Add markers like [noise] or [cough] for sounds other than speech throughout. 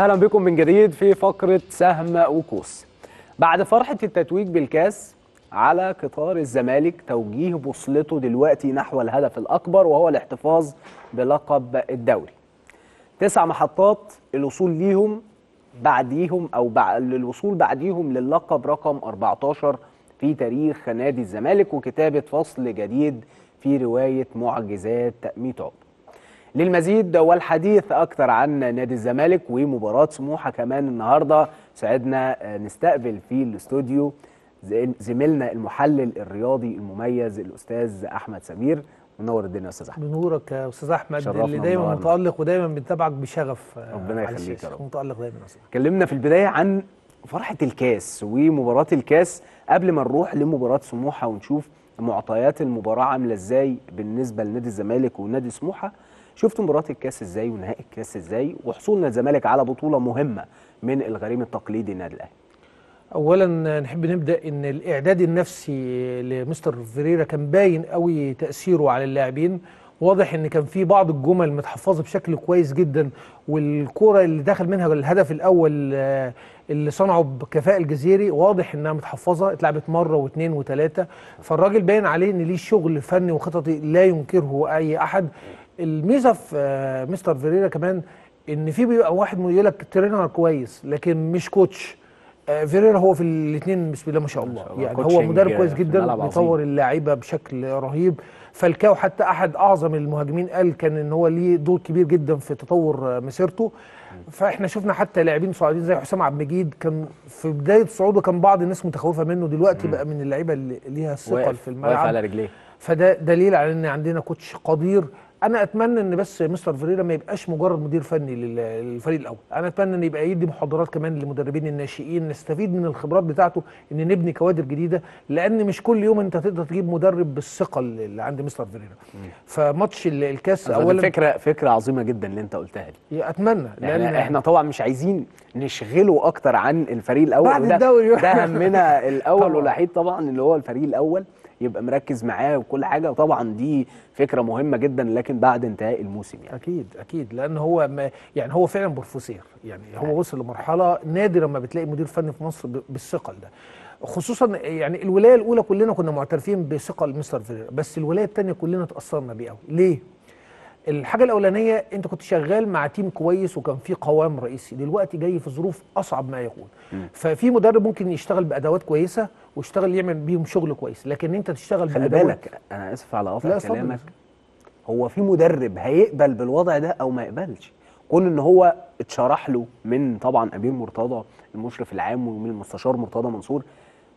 أهلا بكم من جديد في فقرة سهم وكوس بعد فرحة التتويج بالكاس على قطار الزمالك توجيه بوصلته دلوقتي نحو الهدف الأكبر وهو الاحتفاظ بلقب الدوري. تسع محطات الوصول ليهم بعديهم أو بعد الوصول بعديهم للقب رقم 14 في تاريخ نادي الزمالك وكتابة فصل جديد في رواية معجزات ميت للمزيد والحديث أكثر عن نادي الزمالك ومباراة سموحة كمان النهارده سعدنا نستقبل في الاستوديو زميلنا المحلل الرياضي المميز الأستاذ أحمد سمير منور الدنيا يا أستاذ أحمد بنورك يا أستاذ أحمد اللي دايما النهاردة. متألق ودايما بنتابعك بشغف آه، ربنا يخليك. يا رب. متألق دايما أستاذ اتكلمنا في البداية عن فرحة الكاس ومباراة الكاس قبل ما نروح لمباراة سموحة ونشوف معطيات المباراة عاملة إزاي بالنسبة لنادي الزمالك ونادي سموحة شفت مباراه الكاس إزاي ونهائي الكاس إزاي؟ وحصولنا الزمالك على بطوله مهمه من الغريم التقليدي النادي الأهلي. اولا نحب نبدأ إن الإعداد النفسي لمستر فيريرا كان باين قوي تأثيره على اللاعبين. واضح إن كان في بعض الجمل متحفظة بشكل كويس جدا والكره اللي دخل منها الهدف الأول آه، اللي صنعه بكفاءة الجزيري واضح إنها متحفظة اتلعبت مرة واثنين وثلاثة. فالراجل باين عليه إن ليه شغل فني وخططي لا ينكره أي أحد. الميزة في آه، مستر فيريرا كمان إن في بيبقى واحد يقول لك ترينر كويس لكن مش كوتش. آه، فيريرا هو في الاثنين بسم الله ما شاء الله. يعني هو مدرب كويس جدا. بيطور اللعيبة بشكل رهيب. فالكاو حتى أحد أعظم المهاجمين قال كان إن هو ليه دور كبير جدا في تطور آه، مسيرته. فإحنا شفنا حتى لاعبين صاعدين زي حسام عبد المجيد كان في بداية صعوده كان بعض الناس متخوفة منه دلوقتي بقى من اللعيبة اللي ليها ثقل واقف في واقف الملعب. على رجليه. فده دليل على إن عندنا كوتش قدير أنا اتمنى ان بس مستر فيريرا ما يبقاش مجرد مدير فني لل- للفريق الأول. أنا اتمنى ان يبقى يدي محاضرات كمان للمدربين الناشئين نستفيد من الخبرات بتاعته ان نبني كوادر جديدة لأن مش كل يوم انت تقدر تجيب مدرب بالثقة اللي عند مستر فيريرا فماتش ال- الكاس اولا فكرة فكرة عظيمة جدا اللي انت قلتها دي. أتمنى لأن إحنا, إحنا طبعا مش عايزين نشغله أكتر عن الفريق الأول بعد الدوري. ده همنا [laughs] الأول. والوحيد طبعا اللي هو الفريق الأول. يبقى مركز معاه وكل حاجة. وطبعا دي فكرة مهمة جدا لكن بعد انتهاء الموسم يعني. أكيد أكيد. لأن هو ما يعني هو فعلا بروفيسور يعني هو وصل لمرحلة نادرا ما بتلاقي مدير فني في مصر بالثقل ده. خصوصا يعني الولاية الأولى كلنا كنا معترفين بثقل مستر فيريرا بس الولاية الثانية كلنا تاثرنا بيه قوي ليه؟ الحاجة الأولانية أنت كنت شغال مع تيم كويس وكان في قوام رئيسي. دلوقتي جاي في ظروف أصعب ما يكون. ففي مدرب ممكن يشتغل بأدوات كويسة ويشتغل يعمل بيهم شغل كويس. لكن انت تشتغل خلي بالك أنا آسف على قطع. كلامك. هو في مدرب هيقبل بالوضع ده أو ما يقبلش؟ كون إن هو اتشرح له من طبعا امير مرتضى المشرف العام ومن المستشار مرتضى منصور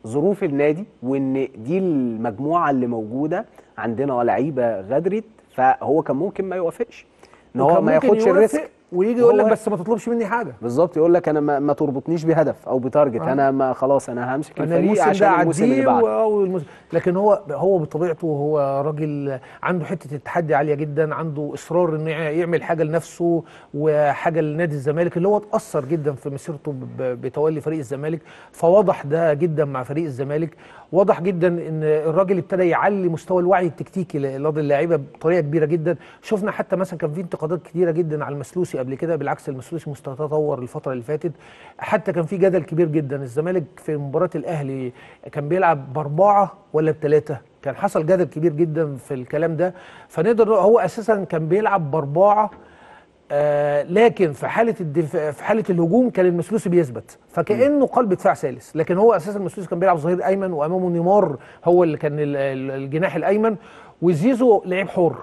ظروف النادي وإن دي المجموعة اللي موجودة عندنا لعيبة غدرت فهو كان ممكن ما يوافقش. إن هو ما ياخدش الريسك. ويجي يقول لك بس ما تطلبش مني حاجة. بالظبط يقول لك أنا ما, ما تربطنيش بهدف أو بتارجت. آه. أنا ما خلاص أنا همسك الفريق عشان الموسم اللي بعده. لكن هو هو بطبيعته هو راجل عنده حتة التحدي عالية جدا عنده إصرار إنه يع- يعمل حاجة لنفسه وحاجة لنادي الزمالك اللي هو اتأثر جدا في مسيرته بتولي فريق الزمالك. فواضح ده جدا مع فريق الزمالك. واضح جدا إن الراجل ابتدى يعلي مستوى الوعي التكتيكي لرياض اللعيبة بطريقة كبيرة جدا. شفنا حتى مثلا كان في انتقادات كتيرة جدا على المسلوسي قبل كده بالعكس المسلوسي مستواه تطور الفترة اللي فاتت. حتى كان في جدل كبير جدا. الزمالك في مباراة الأهلي كان بيلعب بأربعة ولا بثلاثه كان حصل جدل كبير جدا في الكلام ده. فنقدر هو أساسا كان بيلعب بأربعة آه لكن في حالة الدف... في حالة الهجوم كان المسلوسي بيثبت. فكأنه قلب دفاع ثالث. لكن هو أساسا المسلوسي كان بيلعب ظهير أيمن وأمامه نيمار هو اللي كان ال- ال- الجناح الأيمن. وزيزو لعيب حر.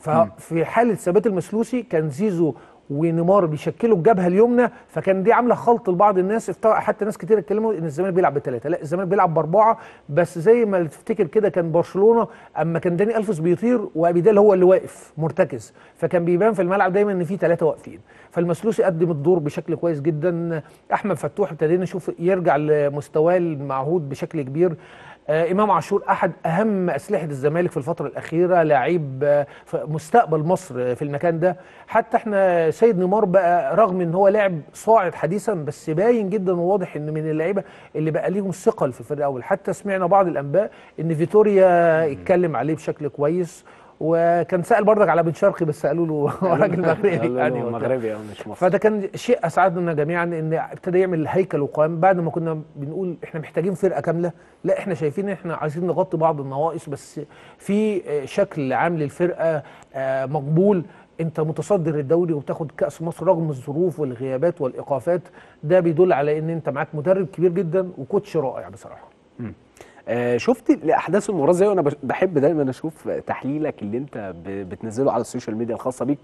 ففي حالة ثبات المسلوسي كان زيزو ونيمار بيشكلوا الجبهة اليمنى فكان دي عاملة خلط لبعض الناس حتى ناس كتير اتكلموا إن الزمالك بيلعب بثلاثه لا الزمالك بيلعب بأربعة بس زي ما تفتكر كده كان برشلونة أما كان داني ألفيس بيطير وابيدال هو اللي واقف مرتكز فكان بيبان في الملعب دايما إن في ثلاثة واقفين. فالمسلوسي قدم الدور بشكل كويس جدا أحمد فتوح ابتدينا نشوف يرجع لمستواه المعهود بشكل كبير. آه إمام عاشور أحد أهم أسلحة الزمالك في الفترة الأخيرة لعيب آه مستقبل مصر في المكان ده. حتى إحنا سيد نيمار بقى رغم إن هو لاعب صاعد حديثا بس باين جدا وواضح إن من اللعيبة اللي بقى ليهم ثقل في الفريق الأول. حتى سمعنا بعض الأنباء إن فيتوريا اتكلم عليه بشكل كويس. وكان سأل برضك على بن شرقي بس [laughs] قالوا له راجل مغربي يعني يعني. مغربي آه مش مصري. فده كان شيء أسعدنا جميعا إن ابتدى يعمل هيكل وقوام. بعد ما كنا بنقول إحنا محتاجين فرقة كاملة لا إحنا شايفين إحنا عايزين نغطي بعض النواقص بس في شكل عام للفرقة آه، مقبول. أنت متصدر الدوري وبتاخد كأس مصر رغم الظروف والغيابات والإيقافات. ده بيدل على إن أنت معاك مدرب كبير جدا و coach رائع بصراحة. آه، شفت الاحداث المباراة إزاي؟ وأنا بحب دايما أشوف تحليلك اللي أنت بتنزله على ال social media الخاصة بيك.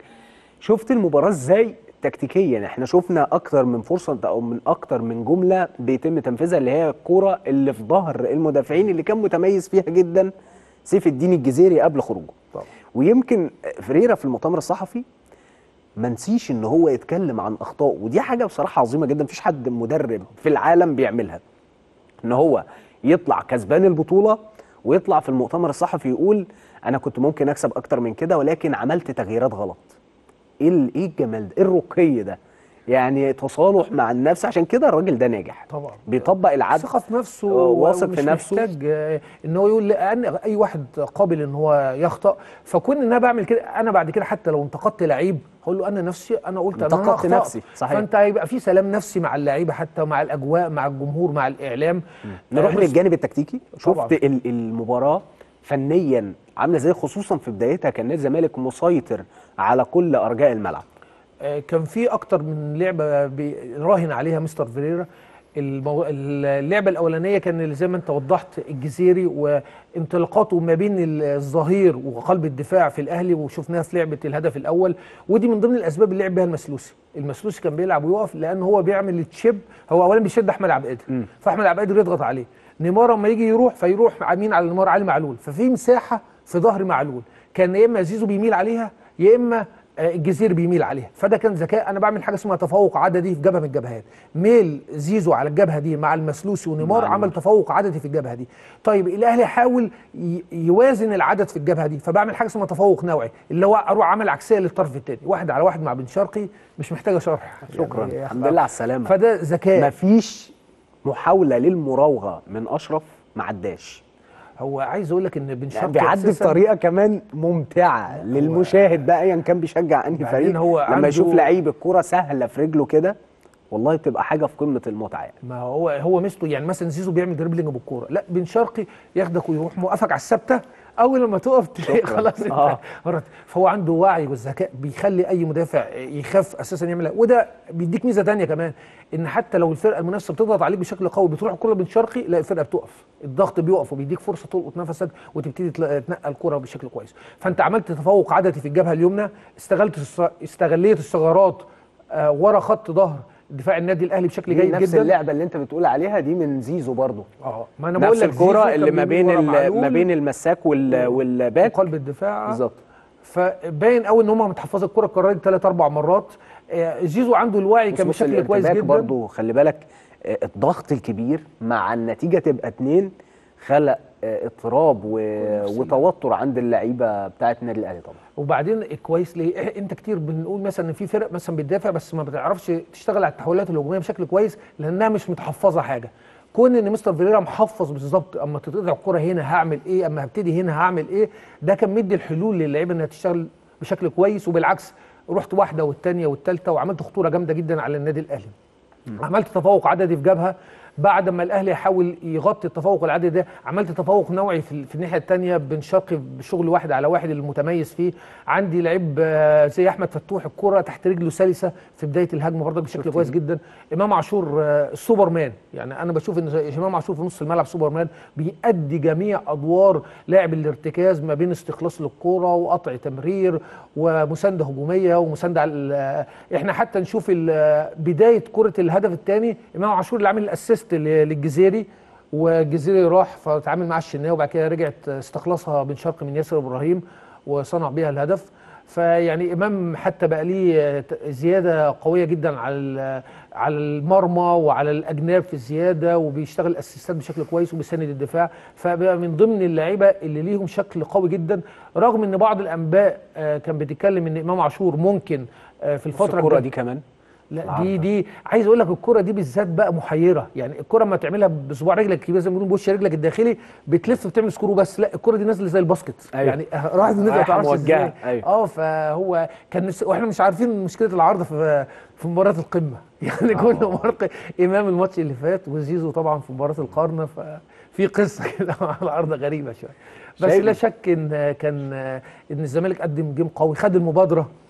شفت المباراة إزاي تكتيكيا؟ إحنا شفنا أكتر من فرصة أو من أكتر من جملة بيتم تنفيذها اللي هي الكوره اللي في ظهر المدافعين اللي كان متميز فيها جدا سيف الدين الجزيري قبل خروجه. طبعا. ويمكن فريرا في المؤتمر الصحفي ما نسيش إن هو يتكلم عن اخطائه ودي حاجة بصراحة عظيمة جدا مفيش حد مدرب في العالم بيعملها. إن هو يطلع كسبان البطولة ويطلع في المؤتمر الصحفي يقول أنا كنت ممكن أكسب أكتر من كده ولكن عملت تغييرات غلط. إيه إيه الجمال ده؟ إيه الرقي ده؟ يعني تصالح مع النفس عشان كده الراجل ده ناجح طبعا بيطبق العدل ثقة في نفسه آه، واثق في نفسه. محتاج آه، إن هو يقول لأن أي واحد قابل إن هو يخطأ فكون إن أنا بعمل كده أنا بعد كده حتى لو انتقدت لعيب هقول له أنا نفسي أنا قلت أنا انتقدت. نفسي، صحيح. فأنت هيبقى في سلام نفسي مع اللعيبة حتى مع الأجواء مع الجمهور مع الإعلام نروح آه، بس- للجانب التكتيكي. شفت ال- المباراة فنيا عاملة إزاي خصوصا في بدايتها كان نادي الزمالك مسيطر على كل أرجاء الملعب كان في أكتر من لعبة بيراهن عليها مستر فيريرا. المو... اللعبة الأولانية كان زي ما أنت وضحت الجزيري وانطلاقاته ما بين الظهير وقلب الدفاع في الأهلي وشفناها في لعبة الهدف الأول. ودي من ضمن الأسباب اللي لعب بيها المثلوثي. المثلوثي كان بيلعب ويقف لأن هو بيعمل تشيب هو اولا بيشد أحمد عبد القادر. فأحمد عبد القادر يضغط عليه. نيمار أما يجي يروح فيروح يمين على نيمار علي معلول. ففي مساحة في ظهر معلول. كان يا إما زيزو بيميل عليها يا إما آه، الجزيري بيميل عليها. فده كان ذكاء. أنا بعمل حاجة اسمها تفوق عددي في جبهة من الجبهات. ميل زيزو على الجبهة دي مع المثلوثي ونيمار عمل تفوق عددي في الجبهة دي. طيب الأهلي حاول يوازن العدد في الجبهة دي. فبعمل حاجة اسمها تفوق نوعي اللي هو أروح عامل عكسية للطرف الثاني واحد على واحد مع بن شرقي مش محتاجة شرح. شكرا. يعني الحمد لله على السلامة. فده ذكاء. مفيش محاولة للمراوغة من أشرف ما عداش هو عايز أقول لك إن بن شرقي بيعدي بطريقة كمان ممتعة للمشاهد بقى ايا كان بيشجع أنهي فريق. هو لما يشوف لعيب الكوره سهلة في رجله كده والله بتبقى حاجة في قمة المتعة يعني. ما هو هو مثله يعني مثلا زيزو بيعمل دريبلينج بالكورة. لا بن شرقي ياخدك ويروح موقفك على الثابتة أول لما تقف تلاقي. خلاص آه. فهو عنده وعي والذكاء بيخلي أي مدافع يخاف أساسا يعملها وده بيديك ميزة تانية كمان إن حتى لو الفرقة المنافسة بتضغط عليك بشكل قوي بتروح الكره بن شرقي لا الفرقة بتقف الضغط بيقف وبيديك فرصة تلقط نفسك وتبتدي تنقل الكره بشكل كويس فأنت عملت تفوق عددي في الجبهة اليمنى استغلت استغليت الثغرات آه، ورا خط ظهر دفاع النادي الأهلي بشكل جيد نفس جدا. اللعبة اللي أنت بتقول عليها دي من زيزو برضو آه ما أنا بقول نفس لك الكوره اللي ما بين ما بين المساك وال- والباك. وقلب الدفاع. بالظبط. فباين قوي إن هم متحفظة الكرة اتكررت ثلاث أربع مرات. آه، زيزو عنده الوعي كان بشكل كويس جدا. برضو خلي بالك آه، الضغط الكبير مع النتيجة تبقى اتنين خلق اضطراب و- وتوتر عند اللعيبة بتاعه النادي الأهلي طبعا. وبعدين الكويس ليه؟ إح- إنت كتير بنقول مثلا إن في فرق مثلا بتدافع بس ما بتعرفش تشتغل على التحولات الهجومية بشكل كويس لأنها مش متحفظة حاجة. كون إن مستر فيريرا محفظ بالظبط أما تتقطع الكرة هنا هعمل إيه؟ أما هبتدي هنا هعمل إيه؟ ده كان مدي الحلول للعيبة إنها تشتغل بشكل كويس وبالعكس رحت واحدة والثانيه والثالثه وعملت خطورة جامدة جدا على النادي الأهلي. عملت تفوق عددي في جبهة. بعد ما الأهلي يحاول يغطي التفوق العددي ده عملت تفوق نوعي في, في الناحية الثانية بن شرقي بشغل واحد على واحد المتميز فيه. عندي لعيب آه، زي أحمد فتوح الكرة تحت رجله سلسة في بداية الهجمة برضك بشكل كويس جدا. إمام عاشور آه، سوبرمان. يعني أنا بشوف إن إمام عاشور في نص الملعب سوبرمان بيأدي جميع أدوار لاعب الارتكاز ما بين استخلاص للكرة وقطع تمرير ومساندة هجومية ومساندة على إحنا حتى نشوف بداية كرة الهدف الثاني إمام عاشور اللي عامل ال assist ل- للجزيري والجزيري راح فتعامل مع الشناوي وبعد كده رجعت استخلصها بن شرقي من ياسر إبراهيم وصنع بيها الهدف. فيعني إمام حتى بقى ليه زيادة قوية جدا على على المرمى وعلى الأجناب في الزيادة وبيشتغل الاسيستات بشكل كويس وبيساند الدفاع. فبقى من ضمن اللعيبة اللي ليهم شكل قوي جدا رغم إن بعض الأنباء آه، كان بتتكلم إن إمام عاشور ممكن آه، في الفترة الكرة الجاية- دي كمان. لا. دي دي عايز أقول لك الكرة دي بالذات بقى محيرة. يعني الكرة ما تعملها بصباع رجلك الكبير زي ما بيقولوا بوش رجلك الداخلي بتلف بتعمل screw بس. لا الكرة دي نازلة زي ال basket. أيوة. يعني راحت نزلت ما رايحة تعرفش. إزاي. أيوة. آه فهو كان نس... وإحنا مش عارفين مشكلة العارضه في في مباراة القمة. [laughs] يعني كنا مباراة إمام الماتش اللي فات وزيزو طبعا في مباراة القرن ففي قصة [laughs] كده مع العارضه غريبة شوية. بس لا شك إن كان إن الزمالك قدم game قوي خد المبادرة. آه،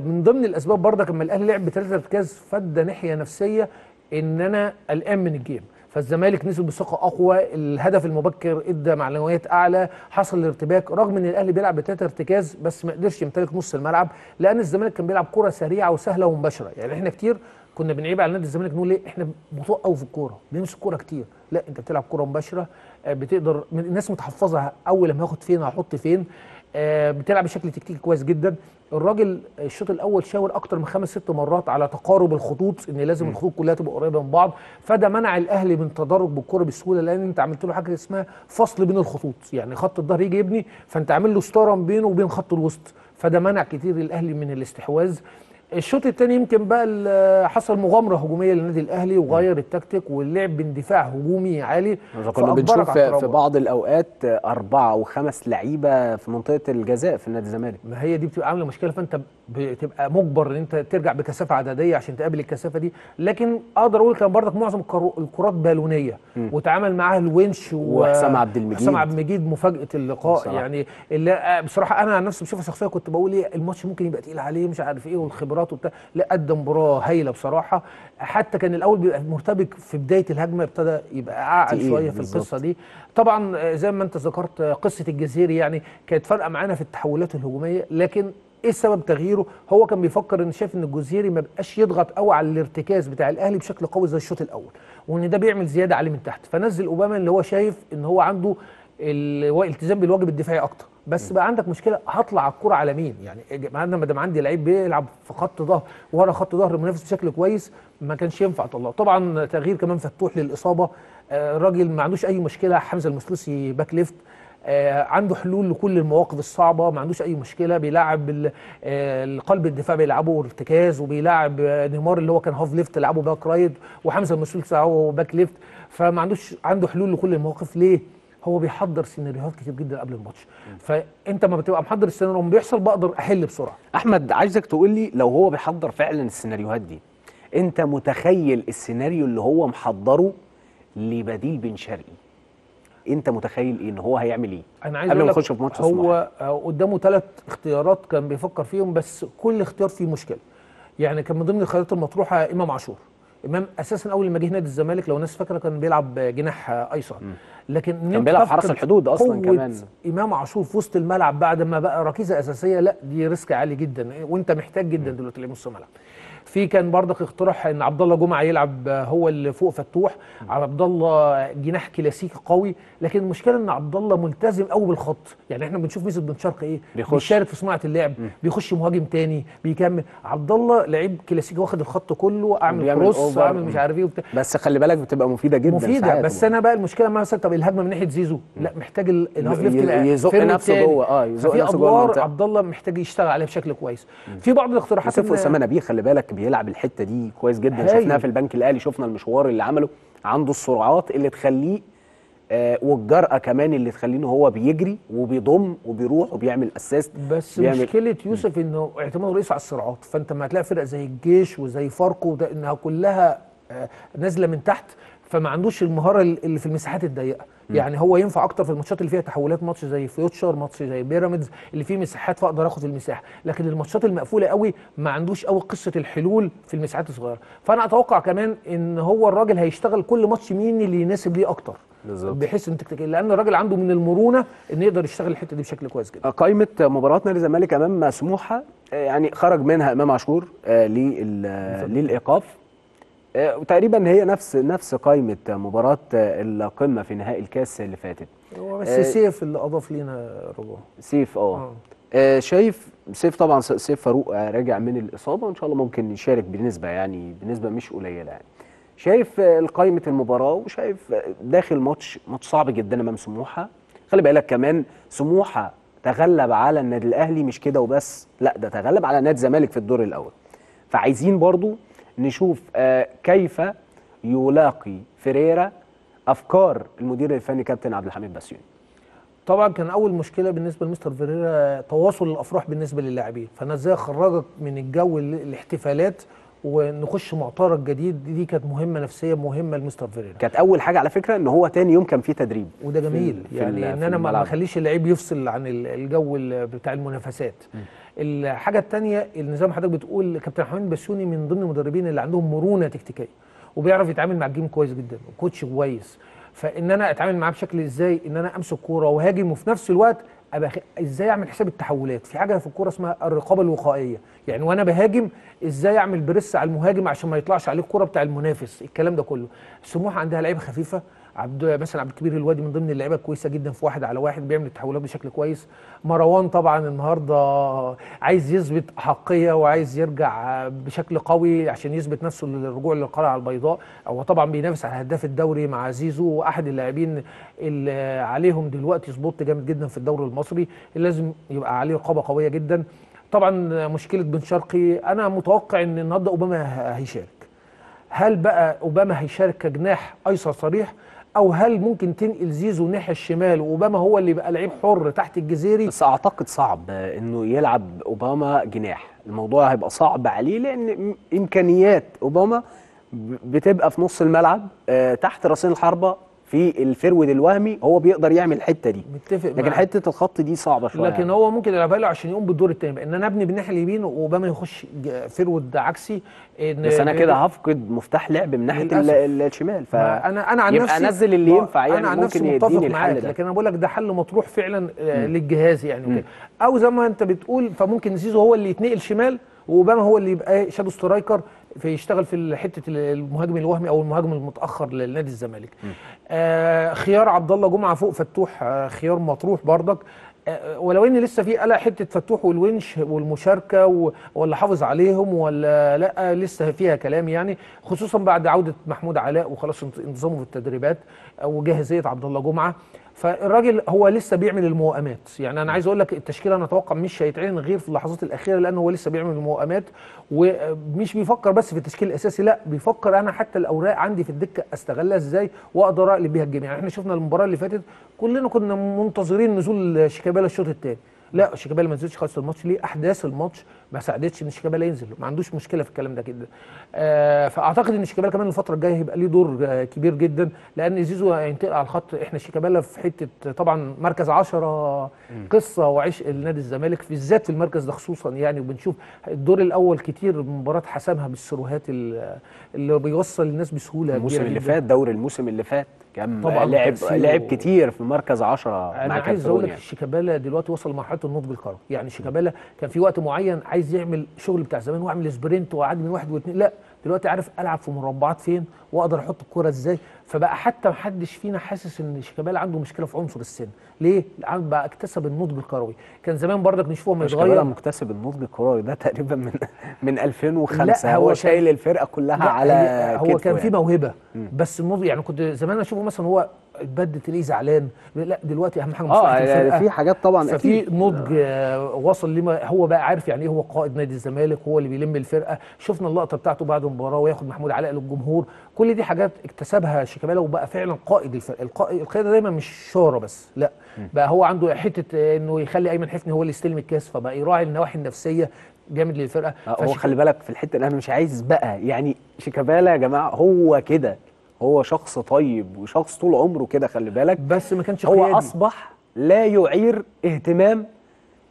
من ضمن الأسباب برضك لما الأهلي لعب بثلاثة ارتكاز فدى ناحية نفسية إن أنا قلقان من الجيم. فالزمالك نزل بثقة أقوى الهدف المبكر إدى معنويات أعلى حصل الارتباك رغم إن الأهلي بيلعب بثلاثة ارتكاز بس ما قدرش يمتلك نص الملعب لأن الزمالك كان بيلعب كرة سريعة وسهلة ومباشرة. يعني إحنا كتير كنا بنعيب على نادي الزمالك نقول إيه إحنا بطوء قوي في الكورة بنمسك كورة كتير. لا أنت بتلعب كورة مباشرة آه، بتقدر الناس متحفظة أول لما هاخد فين هحط فين آه، بتلعب بشكل تكتيكي كويس جدا. الراجل الشوط الأول شاور أكتر من خمس ست مرات على تقارب الخطوط إن لازم الخطوط كلها تبقى قريبة من بعض. فده منع الأهلي من تدرج بالكرة بسهولة لأن أنت عملت له حاجة اسمها فصل بين الخطوط. يعني خط الظهر يجي يبني فأنت عامل له ستارة بينه وبين خط الوسط. فده منع كتير الاهلي من الاستحواذ. الشوط الثاني يمكن بقى حصل مغامرة هجومية للنادي الأهلي وغير التكتيك واللعب باندفاع هجومي عالي كنا بنشوف في. بعض الأوقات أربعة أو خمس لعيبة في منطقة الجزاء في نادي الزمالك ما هي دي بتبقى عاملة مشكلة فأنت بتبقى مجبر إن أنت ترجع بكثافة عددية عشان تقابل الكثافة دي لكن أقدر أقول كان برضك معظم الكرات بالونية وتعامل معاها الونش وحسام عبد المجيد. حسام عبد المجيد مفاجأة اللقاء بصراحة. يعني اللي آه، بصراحة أنا عن نفسي بصفه شخصية كنت بقول إيه الماتش ممكن يبقى تقيل عليه مش عارف إيه والخبرات وبتاع لا قدم مباراة هايلة بصراحة. حتى كان الأول بيبقى مرتبك في بداية الهجمة ابتدى يبقى أعقل شوية في بالظبط. القصة دي. طبعا آه، زي ما أنت ذكرت آه، قصة الجزيري يعني كانت فارقة معانا في التحولات الهجومية لكن إيه سبب تغييره؟ هو كان بيفكر إن شايف إن الجزيري ما بقاش يضغط قوي على الارتكاز بتاع الأهلي بشكل قوي زي الشوط الأول وإن ده بيعمل زيادة عليه من تحت. فنزل أوباما اللي هو شايف إن هو عنده ال- هو التزام بالواجب الدفاعي أكتر. بس بقى عندك مشكلة هطلع الكوره على مين؟ يعني أنا ما دام عندي لعيب بيلعب في خط ظهر ورا خط ظهر المنافس بشكل كويس ما كانش ينفع أطلعه. طبعا تغيير كمان فتوح للإصابة. آه، الراجل ما عندوش أي مشكلة حمزة المسلوسي back left. آه، عنده حلول لكل المواقف الصعبة ما عندوش أي مشكلة. بيلعب آه، القلب الدفاع بيلعبه ارتكاز وبيلعب نيمار اللي هو كان half left لعبه back right وحمزة المسلوسي هو back left. فما عندوش عنده حلول لكل المواقف. ليه؟ هو بيحضر سيناريوهات كتير جدا قبل الماتش. فأنت ما بتبقى محضر السيناريو لما بيحصل بقدر أحل بسرعة. أحمد عايزك تقول لي لو هو بيحضر فعلا السيناريوهات دي أنت متخيل السيناريو اللي هو محضره لبديل بن شرقي؟ أنت متخيل إيه إن هو هيعمل إيه؟ أنا عايز قبل أقول ما في ماتش. هو آه، قدامه ثلاث اختيارات كان بيفكر فيهم بس كل اختيار فيه مشكلة. يعني كان من ضمن الخيارات المطروحة إمام عاشور. إمام أساسا أول ما جه نادي الزمالك لو الناس فاكرة كان بيلعب جناح أيسر. لكن كان بيلعب حرس الحدود قوة كمان. إمام عاشور في وسط الملعب بعد ما بقى ركيزة أساسية لا دي ريسك عالي جدا وإنت محتاج جدا دلوقتي لنص الملعب. في كان برضك اقتراح إن عبد الله جمعة يلعب هو اللي فوق فتوح. عبد الله جناح كلاسيكي قوي. لكن المشكلة إن عبد الله ملتزم قوي بالخط. يعني إحنا بنشوف ميزه بن شرقي إيه؟ بيخش. بيشارك في صناعة اللعب. بيخش مهاجم تاني. بيكمل. عبد الله لعيب كلاسيكي واخد الخط كله. أعمل cross. أعمل مش عارف إيه وبتاع. بس خلي بالك بتبقى مفيدة جدا مفيدة. بس أنا بقى المشكلة مثلا طب الهجمة من ناحية زيزو؟ لا محتاج ال- ال half left يزق نفسه. جوه، آه، يزق نفسه جوه. عبد الله محتاج يشتغل عليها بشكل كويس. في بعض الاقتراحات يوسف اسامه نبيه خلي بالك بيلعب الحتة دي كويس جدا. شفناها في البنك الأهلي شفنا المشوار اللي عمله عنده السرعات اللي تخليه آه والجرأة كمان اللي تخليه هو بيجري وبيضم وبيروح وبيعمل assist. بس بيعمل- مشكلة يوسف إنه اعتماده رئيس على السرعات فأنت ما هتلاقي فرق زي الجيش وزي فاركو ده إنها كلها آه، نازلة من تحت فما عندوش المهارة اللي في المساحات الضيقة. يعني هو ينفع أكتر في الماتشات اللي فيها تحولات ماتش زي فيوتشر ماتش زي بيراميدز اللي فيه مساحات فأقدر أخد المساحة. لكن الماتشات المقفولة قوي ما عندوش قوي قصة الحلول في المساحات الصغيرة. فأنا أتوقع كمان إن هو الراجل هيشتغل كل ماتش مين اللي يناسب ليه أكتر. بالظبط. بحيث إن تكتيكيا لأن الراجل عنده من المرونة إن يقدر يشتغل الحتة دي بشكل كويس جدا. قائمة مباراة نادي الزمالك أمام سموحة آه، يعني خرج منها إمام عاشور آه، آه، آه، وتقريبا هي نفس نفس قائمة مباراة آه، القمة في نهائي الكاس اللي فاتت. هو بس آه، سيف اللي أضاف لينا رجوع. سيف آه. آه، شايف سيف طبعا سيف فاروق آه، راجع من الإصابة وإن شاء الله ممكن يشارك بنسبة يعني بنسبة مش قليلة يعني. شايف آه، قائمة المباراة وشايف آه، داخل ماتش ماتش صعب جدا أمام سموحة. خلي بالك كمان سموحة تغلب على النادي الأهلي مش كده وبس لا ده تغلب على نادي الزمالك في الدور الأول. فعايزين برضو نشوف آه، كيف يلاقي فيريرا أفكار المدير الفني كابتن عبد الحميد بسيوني. طبعا كان أول مشكلة بالنسبة لمستر فيريرا تواصل الأفراح بالنسبة للاعبين. فأنا إزاي أخرجك من الجو ال- الاحتفالات ونخش معترك جديد دي كانت مهمة نفسية مهمة لمستر فيريرا. كانت أول حاجة على فكرة إن هو تاني يوم كان فيه تدريب وده جميل. في يعني ال- إن في أنا ما. أخليش اللعيب يفصل عن ال- الجو ال- بتاع المنافسات. الحاجة الثانية ما حضرتك بتقول كابتن حميد بسيوني من ضمن المدربين اللي عندهم مرونة تكتيكية وبيعرف يتعامل مع الجيم كويس جدا وكوتش كويس. فإن أنا أتعامل معاه بشكل إزاي؟ إن أنا أمسك كورة وهاجم وفي نفس الوقت أبقى إزاي أعمل حساب التحولات؟ في حاجة في الكورة اسمها الرقابة الوقائية. يعني وأنا بهاجم إزاي أعمل press على المهاجم عشان ما يطلعش عليه الكورة بتاع المنافس؟ الكلام ده كله. سموحه عندها لعيبة خفيفة عبد مثلا عبد الكبير الوادي من ضمن اللعيبة الكويسة جدا في واحد على واحد بيعمل التحولات بشكل كويس. مروان طبعا النهارده عايز يثبت احقيه وعايز يرجع بشكل قوي عشان يثبت نفسه للرجوع للقلعة البيضاء. هو طبعا بينافس على هداف الدوري مع زيزو واحد اللاعبين اللي عليهم دلوقتي spot جامد جدا في الدوري المصري اللي لازم يبقى عليه رقابة قوية جدا. طبعا مشكلة بن شرقي أنا متوقع إن النهارده أوباما هيشارك. هل بقى أوباما هيشارك كجناح أيسر صريح؟ أو هل ممكن تنقل زيزو ناحيه الشمال وأوباما هو اللي يبقى لعيب حر تحت الجزيري؟ بس أعتقد صعب إنه يلعب أوباما جناح. الموضوع هيبقى صعب عليه لأن إمكانيات أوباما بتبقى في نص الملعب آه، تحت راسين الحربة. في ال forward الوهمي هو بيقدر يعمل الحتة دي. متفق لكن معاك. حتة الخط دي صعبة شوية. لكن هو ممكن يلعبها له عشان يقوم بالدور الثاني ان أنا ابني بالناحيه اليمين وأوباما يخش forward عكسي إن بس أنا كده هفقد مفتاح لعب من ناحية الشمال. ف أنا أنا عن نفسي أنزل اللي ينفع يعني أنا عن نفسي ممكن متفق يديني معاك الحل ده. لكن أنا بقول لك ده حل مطروح فعلا آه، للجهاز يعني وكده. أو زي ما أنت بتقول فممكن زيزو هو اللي يتنقل شمال وأوباما هو اللي يبقى إيه، shadow striker. في يشتغل في حتة المهاجم الوهمي أو المهاجم المتأخر للنادي الزمالك. آه خيار عبد الله جمعة فوق فتوح آه خيار مطروح بردك آه ولو إن لسه في قلق حتة فتوح والونش والمشاركة و- ولا حافظ عليهم ولا لأ لسه فيها كلام يعني. خصوصا بعد عودة محمود علاء وخلاص انت- انتظامه في التدريبات آه، وجاهزية عبد الله جمعة. فالراجل هو لسه بيعمل الموائمات. يعني أنا عايز أقول لك التشكيلة أنا أتوقع مش هيتعلن غير في اللحظات الأخيرة لأنه هو لسه بيعمل الموائمات. ومش بيفكر بس في التشكيل الأساسي لا بيفكر أنا حتى الأوراق عندي في الدكة أستغلها إزاي وأقدر أقلب بيها الجيم يعني إحنا شفنا المباراة اللي فاتت كلنا كنا منتظرين نزول شيكابالا الشوط الثاني لا شيكابالا ما نزلش خالص الماتش. ليه؟ أحداث الماتش ما ساعدتش إن شيكابالا ينزل. ما عندوش مشكلة في الكلام ده كده آه فأعتقد إن شيكابالا كمان الفترة الجاية هيبقى ليه دور آه كبير جدا. لأن زيزو هينتقل على الخط. إحنا شيكابالا في حتة طبعا مركز 10 قصة وعشق النادي الزمالك. بالذات في المركز ده خصوصا يعني وبنشوف الدور الأول كتير مباراة حسمها بالسيروهات ال- اللي بيوصل الناس بسهولة الموسم اللي جداً. فات دوري الموسم اللي فات. كان طبعاً لعب لعب كتير في مركز 10 أنا مع عايز أقول لك يعني. شيكابالا دلوقتي وصل لمرحلة النضج الكروي يعني شيكابالا كان في وقت معين عايز يعمل شغل بتاع زمان واعمل سبرنت واعدي من واحد واثنين لا دلوقتي عارف ألعب في مربعات فين وأقدر أحط الكورة إزاي؟ فبقى حتى محدش فينا حاسس إن شيكابالا عنده مشكلة في عنصر السن. ليه؟ بقى اكتسب النضج الكروي. كان زمان برضك نشوفه ما شيكابالا يتغير مكتسب النضج الكروي ده تقريبا من [laughs] من 2005 لا، هو, هو شايل الفرقة كلها على هو كان في يعني. موهبة. بس النضج يعني كنت زمان أشوفه مثلا هو اتبدل تلاقيه زعلان لا دلوقتي أهم حاجة مصلحة آه الفرقة. يعني في حاجات طبعا ففي نضج آه، وصل لما هو بقى عارف يعني إيه هو قائد نادي الزمالك هو اللي بيلم الفرقة. شفنا اللقطة بتاعته بعد المباراة وياخد محمود علاء للجمهور. كل دي حاجات اكتسبها شيكابالا وبقى فعلا قائد الفرقة. القائد القيادة دايما مش شاره بس لا. بقى هو عنده حتة آه، إنه يخلي أيمن حفني هو اللي يستلم الكاس فبقى يراعي النواحي النفسية جامد للفرقة. آه، هو خلي بالك في الحتة اللي أنا مش عايز بقى. يعني شيكابالا يا جماعة هو كده. هو شخص طيب وشخص طول عمره كده خلي بالك. بس ما كانش هو قيادي. أصبح لا يعير اهتمام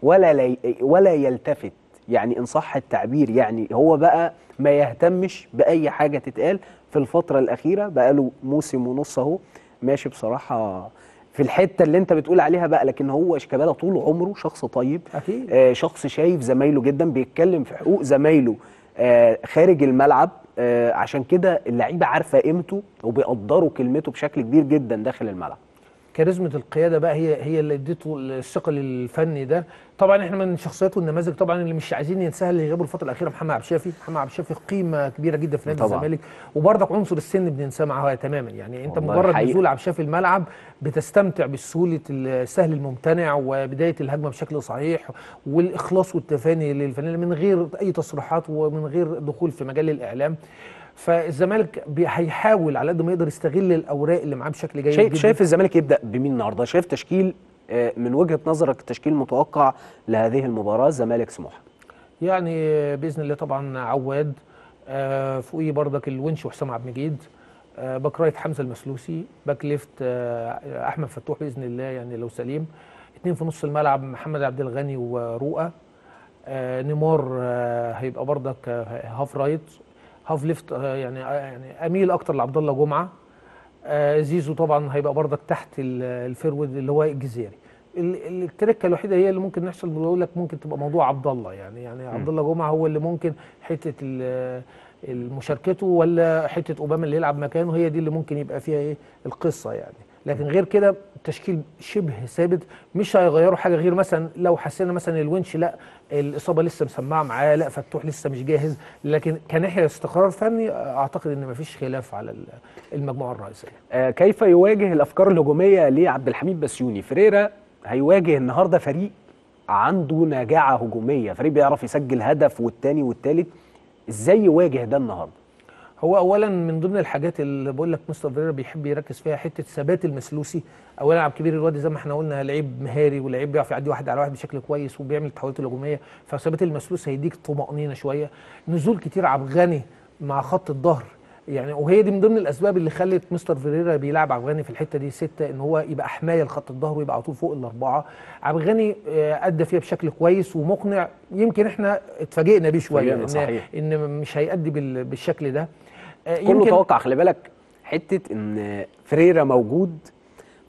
ولا لي ولا يلتفت. يعني إن صح التعبير يعني هو بقى ما يهتمش بأي حاجة تتقال. في الفترة الأخيرة بقى له موسم ونص أهو ماشي بصراحة في الحتة اللي أنت بتقول عليها بقى. لكن هو شيكابالا طول عمره شخص طيب أكيد. آه شخص شايف زمايله جدا بيتكلم في حقوق زمايله آه خارج الملعب. عشان كده اللعيبة عارفة قيمته وبيقدروا كلمته بشكل كبير جدا داخل الملعب. كاريزما القيادة بقى هي هي اللي اديته الثقل الفني ده. طبعا إحنا من الشخصيات والنماذج طبعا اللي مش عايزين ينساها اللي غابوا الفترة الأخيرة محمد عبد الشافي. محمد عبد الشافي قيمة كبيرة جدا في نادي. الزمالك. وبرضك عنصر السن بننساه معاه تماما. يعني أنت مجرد. نزول عبد الشافي الملعب بتستمتع بسهولة السهل الممتنع وبداية الهجمة بشكل صحيح والإخلاص والتفاني للفنان من غير أي تصريحات ومن غير دخول في مجال الإعلام. فالزمالك هيحاول على قد ما يقدر يستغل الأوراق اللي معاه بشكل جيد شايف جدا. شايف الزمالك يبدأ بمين النهارده؟ شايف تشكيل آه، من وجهة نظرك تشكيل متوقع لهذه المباراة زمالك سموحة؟ يعني بإذن الله طبعا عواد آه فوقيه بردك الونش وحسام عبد المجيد آه back right حمزة المسلوسي back left أحمد فتوح بإذن الله يعني لو سليم اتنين في نص الملعب محمد عبد الغني ورؤى نيمار هيبقى بردك half right half left آه يعني آه يعني أميل أكتر لعبد الله جمعة. آه زيزو طبعا هيبقى بردك تحت ال- ال forward اللي هو الجزيري. ال- ال- التركة الوحيدة هي اللي ممكن نحصل بقول لك ممكن تبقى موضوع عبد الله يعني. يعني عبد الله جمعة هو اللي ممكن حتة المشاركته ولا حتة أوباما اللي يلعب مكانه هي دي اللي ممكن يبقى فيها إيه؟ القصة يعني. لكن غير كده التشكيل شبه ثابت مش هيغيروا حاجة غير مثلا لو حسينا مثلا الونش لا الإصابة لسه مسمعة معاه لا فتوح لسه مش جاهز لكن كناحية استقرار فني أعتقد إن مفيش خلاف على ال- المجموعة الرئيسية. آه، كيف يواجه الأفكار الهجومية لعبد الحميد بسيوني؟ فريرا هيواجه النهارده فريق عنده نجاعة هجومية فريق بيعرف يسجل هدف والتاني والتالت إزاي يواجه ده النهارده؟ هو اولا من ضمن الحاجات اللي بقول لك مستر فيريرا بيحب يركز فيها حتة ثبات المسلوسي. اولا عبد كبير الوادي زي ما إحنا قلنا لعيب مهاري ولعيب بيعرف يعدي واحد على واحد بشكل كويس وبيعمل التحولات الهجومية. فثبات المسلوسي هيديك طمأنينة شوية. نزول كتير عبد الغني مع خط الظهر. يعني وهي دي من ضمن الأسباب اللي خلت مستر فيريرا بيلعب عبد الغني في الحتة دي. ستة إن هو يبقى حماية لخط الظهر ويبقى على طول فوق الأربعة. عبد الغني آه، أدى فيها بشكل كويس ومقنع. يمكن إحنا اتفاجئنا بيه شوية صحيح. إن مش هيأدي بال- بالشكل ده. كله توقع خلي بالك حتة إن فريرا موجود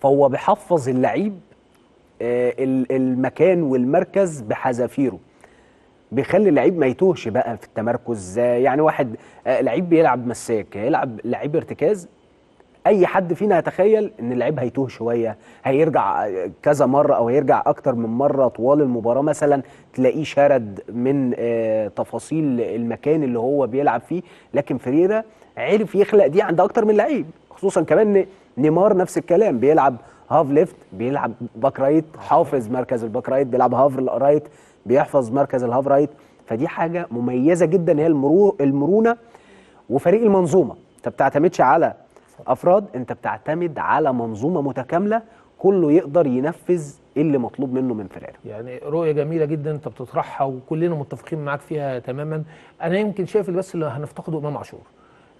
فهو بيحفظ اللعيب آه، ال- المكان والمركز بحذافيره. بيخلي اللعيب ما يتوهش بقى في التمركز آه، يعني واحد آه، لعيب بيلعب مساك هيلعب لعيب ارتكاز أي حد فينا يتخيل إن اللعيب هيتوه شوية هيرجع كذا مرة أو هيرجع أكتر من مرة طوال المباراة مثلا تلاقيه شرد من آه، تفاصيل المكان اللي هو بيلعب فيه. لكن فريرا عرف يخلق دي عند أكتر من لعيب خصوصا كمان نيمار نفس الكلام بيلعب half left بيلعب back right حافظ مركز ال back right بيلعب half right بيحفظ مركز ال half right. فدي حاجة مميزة جدا هي المرو المرونة وفريق المنظومة. انت بتعتمدش على أفراد أنت بتعتمد على منظومة متكاملة كله يقدر ينفذ اللي مطلوب منه من فريرا يعني رؤية جميلة جدا أنت بتطرحها وكلنا متفقين معاك فيها تماما. أنا يمكن شايف بس اللي هنفتقده إمام عاشور.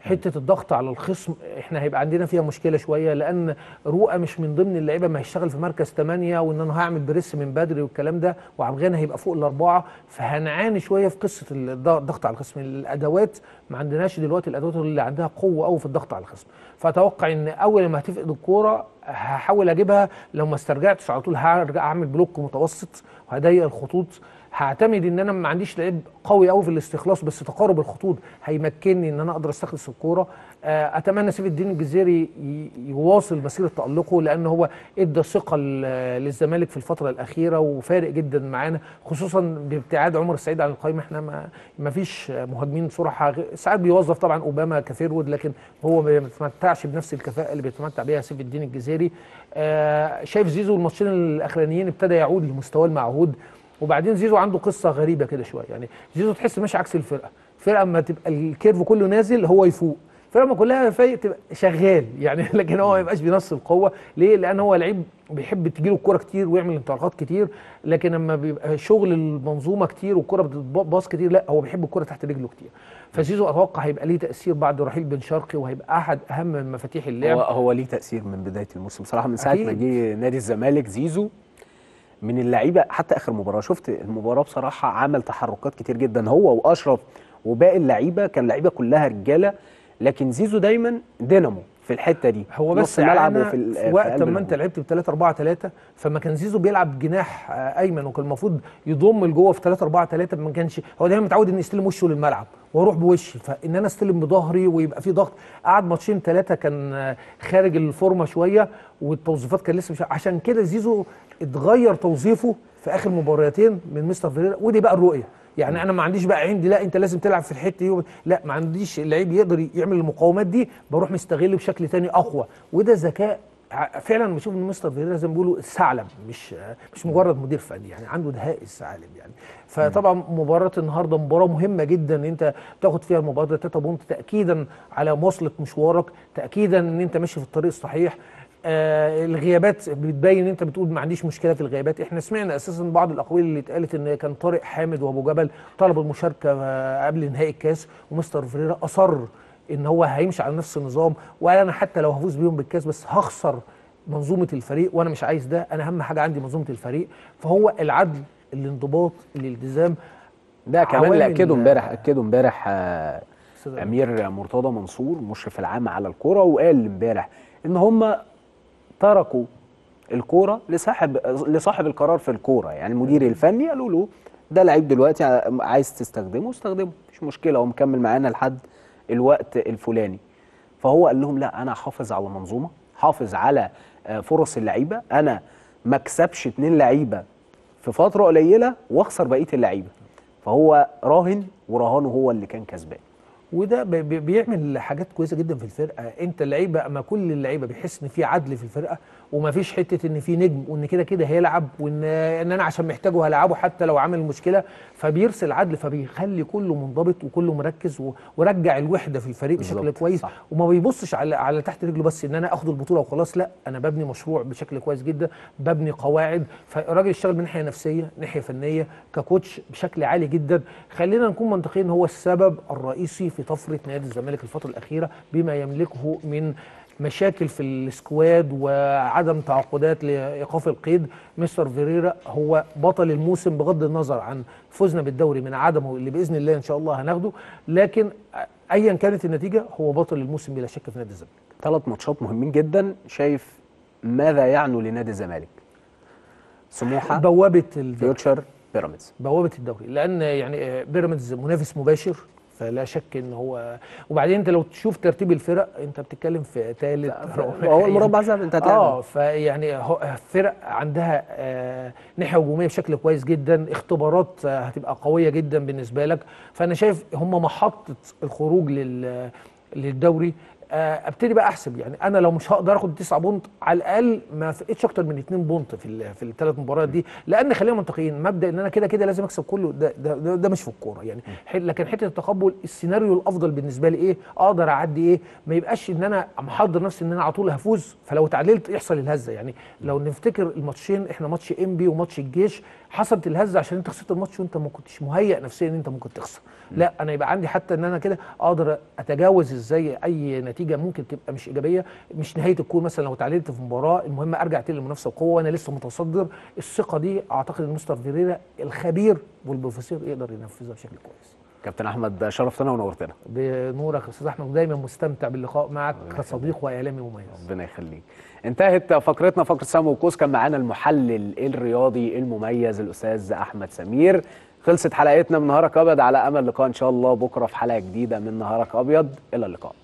حتة الضغط على الخصم إحنا هيبقى عندنا فيها مشكلة شوية لأن رؤى مش من ضمن اللعيبة ما هيشتغل في مركز 8 وإن أنا هعمل press من بدري والكلام ده وعبد هيبقى فوق الأربعة. فهنعاني شوية في قصة الض- الضغط على الخصم. الأدوات ما عندناش دلوقتي الأدوات اللي عندها قوة قوي في الضغط على الخصم. فأتوقع إن أول ما هتفقد الكورة هحاول أجيبها. لو ما استرجعتش على طول هرجع أعمل بلوك متوسط وهضيق الخطوط. هعتمد إن أنا ما عنديش لعيب قوي قوي في الاستخلاص بس تقارب الخطوط هيمكنني إن أنا أقدر أستخلص الكورة. أتمنى سيف الدين الجزيري يواصل مسيرة تألقه لأن هو إدى ثقة للزمالك في الفترة الأخيرة وفارق جدا معانا خصوصا بابتعاد عمر السعيد عن القائمه إحنا ما, ما فيش مهاجمين بصراحه غ- ساعات بيوظف طبعا أوباما ك forward لكن هو ما بيتمتعش بنفس الكفاءة اللي بيتمتع بيها سيف الدين الجزيري. آه، شايف زيزو الماتشين الأخرانيين ابتدى يعود لمستواه المعهود وبعدين زيزو عنده قصة غريبة كده شوية. يعني زيزو تحس ماشي عكس الفرقة. الفرقه اما تبقى ال curve كله نازل هو يفوق. الفرقه ما كلها فايق تبقى شغال. [laughs] يعني لكن هو ما يبقاش بنفس القوه ليه؟ لأن هو لعيب بيحب تجيله الكورة كتير ويعمل انطلاقات كتير. لكن لما بيبقى شغل المنظومة كتير والكوره بتتباص كتير لا هو بيحب الكورة تحت رجله كتير. فزيزو أتوقع هيبقى ليه تأثير بعد رحيل بن شرقي وهيبقى أحد أهم مفاتيح اللعب. هو هو ليه تأثير من بداية الموسم. بصراحة من ساعة ما. جه نادي الزمالك زيزو من اللعيبة حتى آخر مباراة شفت المباراة بصراحة عمل تحركات كتير جدا. هو وأشرف وباقي اللعيبة كان لعيبه كلها رجالة. لكن زيزو دايما دينامو في الحتة دي هو بس الملعب وفي في وقت ما أنت. لعبت ب 3 4 3 فما كان زيزو بيلعب جناح آه، أيمن وكان المفروض يضم لجوه في 3 4 3 ما كانش هو دايما متعود انه يستلم وشه للملعب وأروح بوشي فإن أنا أستلم بظهري ويبقى في ضغط قعد ماتشين ثلاثة كان آه، خارج الفورمة شوية والتوظيفات كان لسه مش عشان كده زيزو اتغير توظيفه في آخر مباراتين من مستر فيريرا ودي بقى الرؤية يعني أنا ما عنديش بقى عندي لا أنت لازم تلعب في الحتة دي لا ما عنديش لعيب يقدر يعمل المقاومات دي بروح مستغله بشكل تاني أقوى. وده ذكاء فعلا بشوف إن مستر فيريرا زي ما بيقولوا ثعلب مش مش مجرد مدير فني يعني عنده دهاء الثعالب يعني. فطبعا مباراة النهارده مباراة مهمة جدا إن أنت تاخد فيها المباراه 3 بونت تاكيدا على مواصلة مشوارك تاكيدا إن أنت ماشي في الطريق الصحيح. آه الغيابات بتبين إن أنت بتقول ما عنديش مشكلة في الغيابات. إحنا سمعنا أساسا بعض الاقوال اللي اتقالت إن كان طارق حامد وأبو جبل طلبوا المشاركة آه، قبل نهائي الكاس ومستر فيريرا أصر إن هو هيمشي على نفس النظام وقال أنا حتى لو هفوز بيهم بالكاس بس هخسر منظومة الفريق وأنا مش عايز ده أنا أهم حاجة عندي منظومة الفريق. فهو العدل الانضباط الالتزام. ده كمان اللي أكده امبارح أكده امبارح آه، أمير مرتضى منصور مشرف العام على الكوره وقال امبارح إن هم تركوا الكورة لصاحب لصاحب القرار في الكورة. يعني المدير الفني قالوا له ده لعيب دلوقتي عايز تستخدمه استخدمه مش مشكلة هو مكمل معانا لحد الوقت الفلاني. فهو قال لهم لا أنا هحافظ على منظومة حافظ على آه، فرص اللعيبة أنا ما اكسبش اتنين لعيبة في فترة قليلة وأخسر بقية اللعيبة. فهو راهن ورهانه هو اللي كان كسبان. وده بي- بي- بيعمل حاجات كويسة جدا في الفرقة. انت اللعيبة أما كل اللعيبة بيحس إن في عدل في الفرقة وما فيش حتة إن في نجم وإن كده كده هيلعب وإن إن أنا عشان محتاجه هلعبه حتى لو عامل مشكلة فبيرسل عدل فبيخلي كله منضبط وكله مركز ورجع الوحدة في الفريق بشكل كويس صح. وما بيبصش على على تحت رجله بس إن أنا آخد البطولة وخلاص لا أنا ببني مشروع بشكل كويس جدا ببني قواعد فالراجل اشتغل من ناحية نفسية ناحية فنية ككوتش بشكل عالي جدا خلينا نكون منطقيين هو السبب الرئيسي في طفرة نادي الزمالك الفترة الأخيرة بما يملكه من مشاكل في السكواد وعدم تعاقدات لإيقاف القيد مستر فيريرا هو بطل الموسم بغض النظر عن فوزنا بالدوري من عدمه اللي بإذن الله إن شاء الله هناخده لكن ايا كانت النتيجة هو بطل الموسم بلا شك في نادي الزمالك. ثلاث ماتشات مهمين جدا شايف ماذا يعنوا لنادي الزمالك؟ سموحة بوابة الدوري. فيوتشر بيراميدز. بوابة الدوري لأن يعني بيراميدز منافس مباشر فلا شك إن هو وبعدين أنت لو تشوف ترتيب الفرق أنت بتتكلم في ثالث هو المربع زي أنت هتلاعب آه فيعني فرق عندها آه ناحية هجومية بشكل كويس جدا اختبارات آه هتبقى قوية جدا بالنسبة لك. فأنا شايف هم محطة الخروج لل للدوري. أبتدي بقى أحسب. يعني أنا لو مش هقدر آخد 9 بونت على الأقل ما فقتش أكتر من 2 بونت في في الثلاث مباريات دي. لأن خلينا منطقيين مبدأ إن أنا كده كده لازم أكسب كله. ده ده, ده, ده مش في الكورة. يعني لكن حتة التقبل السيناريو الأفضل بالنسبة لي إيه؟ أقدر أعدي إيه؟ ما يبقاش إن أنا محضر نفسي إن أنا على طول هفوز. فلو اتعادلت يحصل الهزة. يعني لو نفتكر الماتشين إحنا ماتش إنبي وماتش الجيش حصلت الهزة عشان أنت خسرت الماتش وأنت ما كنتش مهيئ نفسيا إن أنت ممكن تخسر. لا أنا يبقى عندي حتى إن أنا كده أقدر أتجاوز إزاي أي نتيجة ممكن تبقى مش إيجابية مش نهاية الكون مثلا لو اتعادلت في مباراة المهم أرجع تاني للمنافسة بقوه وأنا لسه متصدر. الثقة دي أعتقد إن مستر فيريرا الخبير والبروفيسور يقدر ينفذها بشكل كويس. كابتن أحمد شرفتنا ونورتنا بنورك أستاذ أحمد دايما مستمتع باللقاء معك كصديق وإعلامي مميز. ربنا يخليك. انتهت فقرتنا فقرة سام وكوس. كان معانا المحلل الرياضي المميز الأستاذ أحمد سمير. خلصت حلقتنا من نهارك أبيض. على أمل لقاء إن شاء الله بكرة في حلقة جديدة من نهارك أبيض. إلى اللقاء.